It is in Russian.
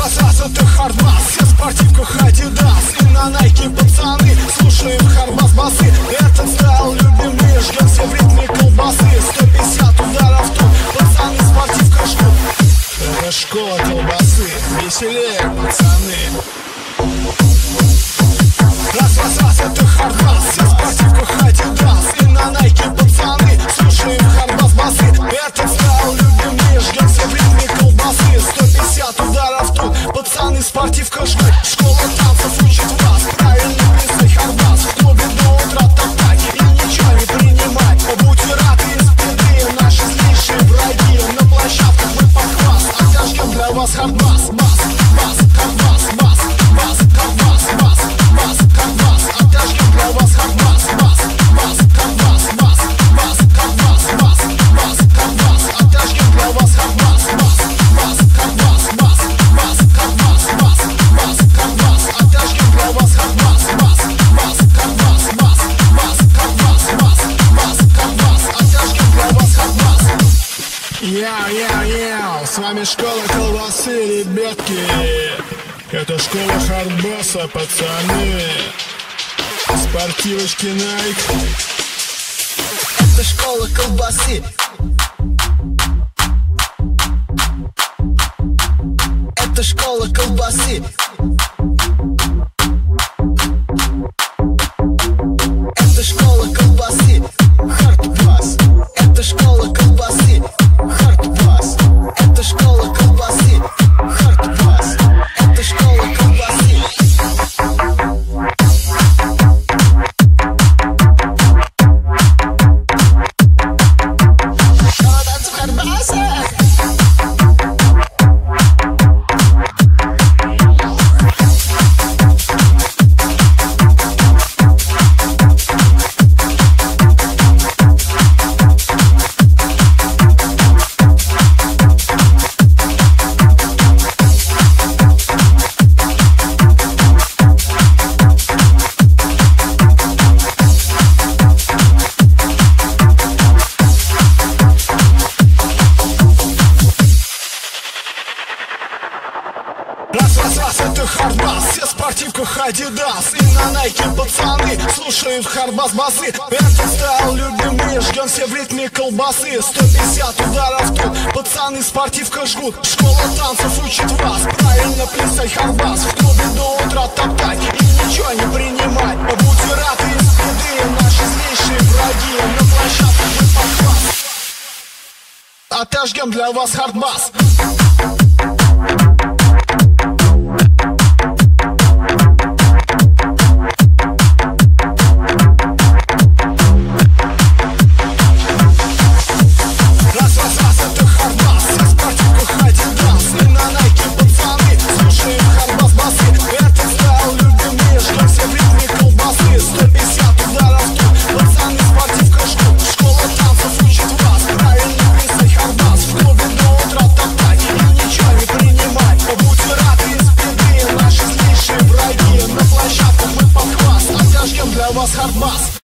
раз, раз, это хардбас Все в спортивках Adidas И на найке пацаны Слушаем хардбас басы. Этот style любимый Ждем все в ритме колбасы. 150 ударов тут Пацаны в спортивках ждут Это школа колбасы? Веселее, пацаны. Раз, раз, раз, это хардбас Все Отожгем для Яу-яу-яу, с вами школа колбасы, ребятки! Это школа хардбаса, пацаны! Спортивочки Nike! Это школа колбасы! Это школа колбасы Раз, раз, раз, это хардбас Все в спортивках Adidas. И на найке пацаны Слушаем хардбас басы. Это style любимый Ждем все в ритме колбасы. 150 ударов тут. Пацаны в спортивках жгут. Школа танцев учит вас. Правильно плясать хардбас В клубе до утра топтать И ничего не принимать. Будьте рады из беды Наши злейшие враги. На площадке мы похвас Отожгем для вас хардбас беды Наши